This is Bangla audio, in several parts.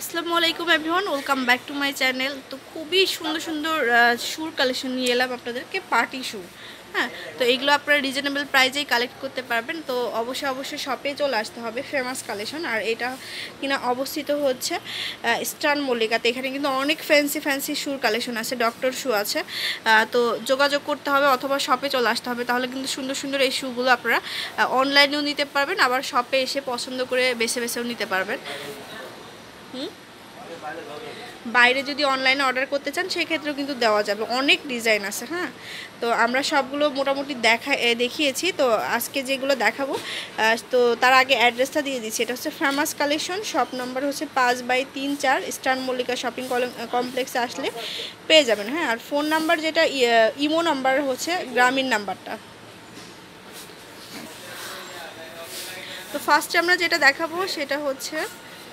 আসসালামু আলাইকুম everyone welcome back to my channel তো খুবই সুন্দর সুন্দর শুর কালেকশন নিয়ে এলাম আপনাদেরকে পার্টি শু হ্যাঁ তো এইগুলো আপনারা রিজনেবল প্রাইজেই কালেক্ট করতে পারবেন। তো অবশ্যই অবশ্যই শপে চলে আসতে হবে ফেমাস কালেকশন আর এটা কিনা অবস্থিত হচ্ছে স্টান মল্লিকাতে। এখানে কিন্তু অনেক ফ্যান্সি ফ্যান্সি শুর কালেকশন আছে ডক্টর শু আছে। তো যোগাযোগ করতে হবে অথবা শপে চলে আসতে হবে। তাহলে কিন্তু সুন্দর সুন্দর এই শুগুলো আপনারা অনলাইনেও নিতে পারবেন। আবার শপে এসে পছন্দ করে বেছে বেছেও নিতে পারবেন। হুম? বাইরে যদি অনলাইনে অর্ডার করতে চান, সেক্ষেত্রেও কিন্তু দেওয়া যাবে। অনেক ডিজাইন আছে হ্যাঁ? তো আমরা সবগুলো মোটামুটি দেখা দেখিয়েছি। তো আজকে যেগুলো দেখাবো তো তার আগে অ্যাড্রেসটা দিয়ে দিচ্ছি। এটা হচ্ছে ফেমাস কালেকশন শপ নম্বর হচ্ছে পাঁচ বাই তিন চার স্টার মল্লিকা শপিং কমপ্লেক্সে আসলে পেয়ে যাবেন হ্যাঁ? আর ফোন নাম্বার যেটা ইমো নাম্বার হচ্ছে গ্রামীণ নাম্বারটা তো ফার্স্টে আমরা যেটা দেখাবো, সেটা হচ্ছে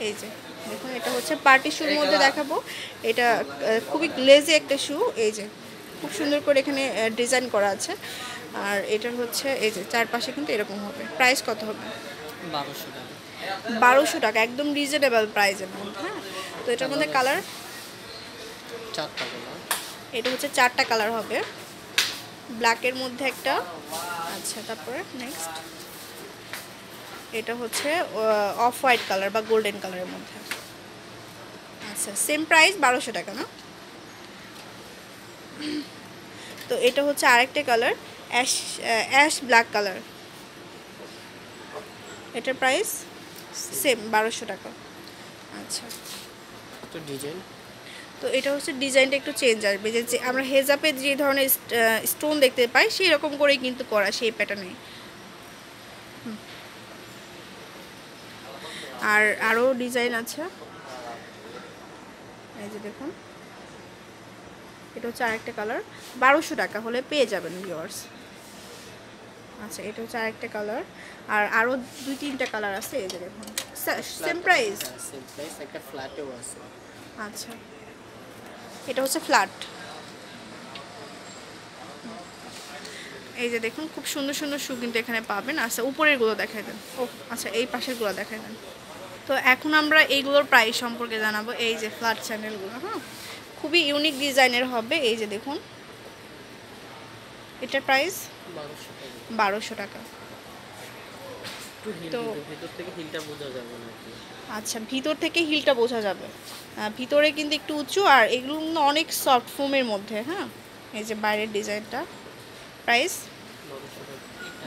এই যে দেখুন এটা হচ্ছে পার্টি শুর মধ্যে দেখাবো। এটা খুবই গ্লেজি একটা শু এই যে খুব সুন্দর করে এখানে ডিজাইন করা আছে। আর এটার হচ্ছে এই যে চারপাশে কিন্তু এরকম হবে। প্রাইস কত হবে? বারোশো টাকা। বারোশো টাকা একদম রিজনেবল প্রাইসের মধ্যে হ্যাঁ? তো এটার মধ্যে কালার চারটা কালার এটা হচ্ছে চারটা কালার হবে। ব্ল্যাকের মধ্যে একটা। আচ্ছা তারপরে নেক্সট এটা হচ্ছে অফ হোয়াইট কালার বা গোল্ডেন কালারের মধ্যে। আচ্ছা সেম প্রাইস বারোশো টাকা না? তো এটা হচ্ছে আরেকটা colour ash ash black colour এটার প্রাইস সেম বারোশো টাকা। আচ্ছা। তো ডিজাইন তো এটা হচ্ছে ডিজাইনটা একটু চেঞ্জ আসবে যে যে আমরা হেজাপে যে ধরনের স্টোন দেখতে পাই সেই রকম করেই কিন্তু করা সেই প্যাটার্নে আর আরও ডিজাইন আছে। এই যে দেখুন। এটা হচ্ছে আরেকটা কালার। বারোশো টাকা হলে পেয়ে যাবেন ভিওয়ার্স আচ্ছা এটা হচ্ছে আরেকটা কালার। আর আরও দুই তিনটা কালার আছে এই যে দেখুন। সেম প্রাইস সেম প্রাইস একটা ফ্ল্যাটেও আছে। আচ্ছা। এটা হচ্ছে ফ্ল্যাট এই যে দেখুন খুব সুন্দর সুন্দর শু কিন্তু এখানে পাবেন। আচ্ছা উপরেরগুলো দেখাই দেন। ও আচ্ছা এই পাশেরগুলো দেখাই দেন। তো এখন আমরা এইগুলোর প্রাইস সম্পর্কে জানাব এই যে ফ্ল্যাট চ্যানেলগুলো হ্যাঁ? খুবই ইউনিক ডিজাইনের হবে এই যে দেখুন। এটার প্রাইস? বারোশো টাকা। তো- আচ্ছা ভিতর থেকে হিলটা বোঝা যাবে। ভিতরে কিন্তু একটু উঁচু আর এগুলো কিন্তু অনেক সফট ফোমের মধ্যে হ্যাঁ? এই যে বাইরের ডিজাইনটা। প্রাইস?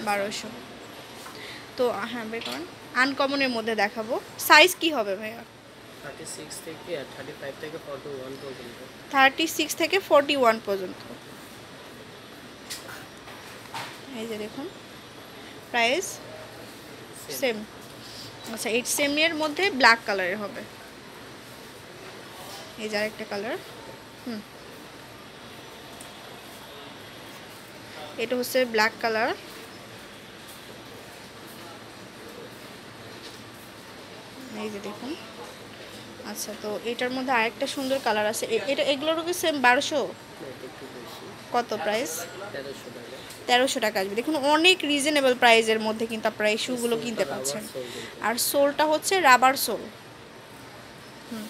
বারোশো। তো হ্যাঁ বের করেন। আনকমনের মধ্যে দেখাবো। সাইজ কি হবে ভাইয়া? থার্টি সিক্স থেকে ফর্টি ওয়ান পর্যন্ত ফর্টি ওয়ান এই যে দেখুন প্রাইস সেম আচ্ছা এই সেমের মধ্যে ব্ল্যাক কালারের হবে। এই যে আরেকটা কালার হুম। এটা হচ্ছে ব্ল্যাক কালার এই যে দেখুন। আচ্ছা তো এটার মধ্যে আরেকটা সুন্দর কালার আছে। এটা এগুলোরও কি সেম বারোশো? কত প্রাইস তেরোশো টাকা আসবে। দেখুন, অনেক রিজনেবল প্রাইসের মধ্যে কিন্তু আপনারা এই শুগুলো কিনতে পাচ্ছেন। আর সোলটা হচ্ছে রাবার সোল হুম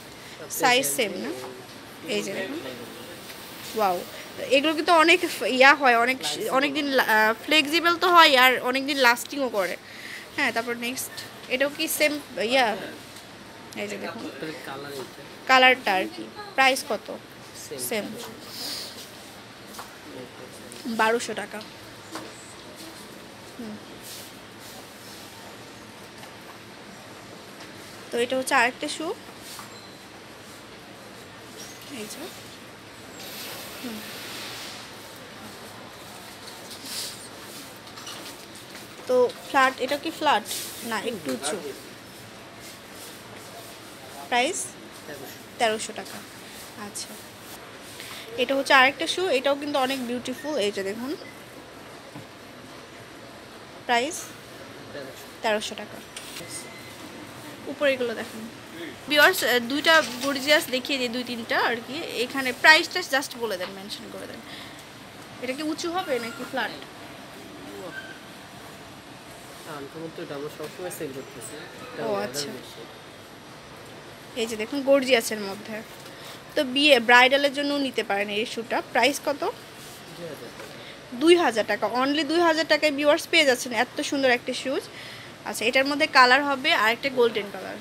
সাইজ সেম না? এই যে দেখুন। ওয়াও এগুলো কিন্তু অনেক ইয়া হয়, অনেক অনেক দিন ফ্লেক্সিবল তো হয় আর অনেক দিন লাস্টিংও করে। হ্যাঁ তারপর নেক্সট এটাও কি সেম ইয়া? এই যে দেখুন। কালারটা আর কি। প্রাইস কত? সেম বারোশো টাকা। তো এটা হচ্ছে আরেকটা শু এই যে। হুম। তো ফ্ল্যাট এটা কি ফ্ল্যাট? না একটু উঁচু। প্রাইস? তেরোশো। টাকা। আচ্ছা। এটা হচ্ছে আরেকটা শু এটাও কিন্তু অনেক বিউটিফুল এই যে দেখুন। প্রাইস? তেরোশো তেরোশো টাকা। উপরে এগুলো দেখুন। বিয়ার্স দুইটা গর্জিয়াস দেখিয়ে দিই দুই তিনটা আর কি। এখানে প্রাইসটা জাস্ট বলে দেন মেনশন করে দেন। এটা কি উঁচু হবে নাকি ফ্ল্যাট আনকমন তো এটা সবসময় সেল করতেছি। ও, আচ্ছা। এই যে দেখুন গর্জিয়াসের মধ্যে। তো বিয়ে ব্রাইডালের জন্য নিতে পারেন এই শ্যুটা প্রাইস কত? দুই হাজার টাকা। অনলি দুই হাজার টাকায় ভিউয়ার্স পেয়ে যাচ্ছেন। এত সুন্দর একটা শুজ আচ্ছা এটার মধ্যে কালার হবে আর একটা গোল্ডেন কালার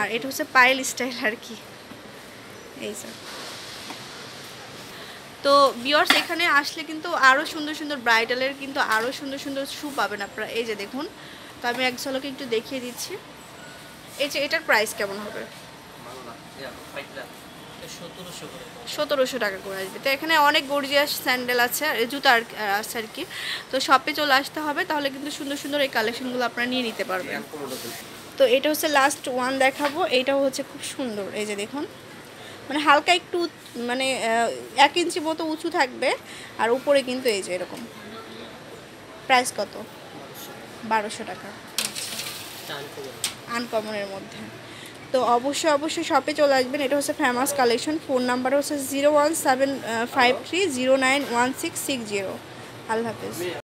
আর এটা হচ্ছে পায়েল স্টাইল আর কি। এই স্যার তো বিয়ার্স এখানে আসলে কিন্তু আরও সুন্দর সুন্দর ব্রাইডালের কিন্তু আরও সুন্দর সুন্দর শু পাবেন আপনারা। এই যে দেখুন, তো আমি এক ঝলকে একটু দেখিয়ে দিচ্ছি। এই যে এটার প্রাইস কেমন হবে? সতেরোশো টাকা করে আসবে। তো এখানে অনেক গর্জিয়াস স্যান্ডেল আছে জুতা আছে আর কি। তো শপে চলে আসতে হবে, তাহলে কিন্তু সুন্দর সুন্দর এই কালেকশনগুলো আপনারা নিয়ে নিতে পারবেন। তো এটা হচ্ছে লাস্ট ওয়ান দেখাবো এইটাও হচ্ছে খুব সুন্দর। এই যে দেখুন মানে হালকা একটু মানে এক ইঞ্চি মতো উঁচু থাকবে, আর উপরে কিন্তু এই যে এরকম। প্রাইস কত? বারোশো টাকা। আনকমনের মধ্যে। তো অবশ্যই অবশ্যই শপে চলে আসবেন। এটা হচ্ছে ফেমাস কালেকশন ফোন নাম্বার হচ্ছে zero one seven five three zero nine one six six zero আল্লাহ হাফিজ।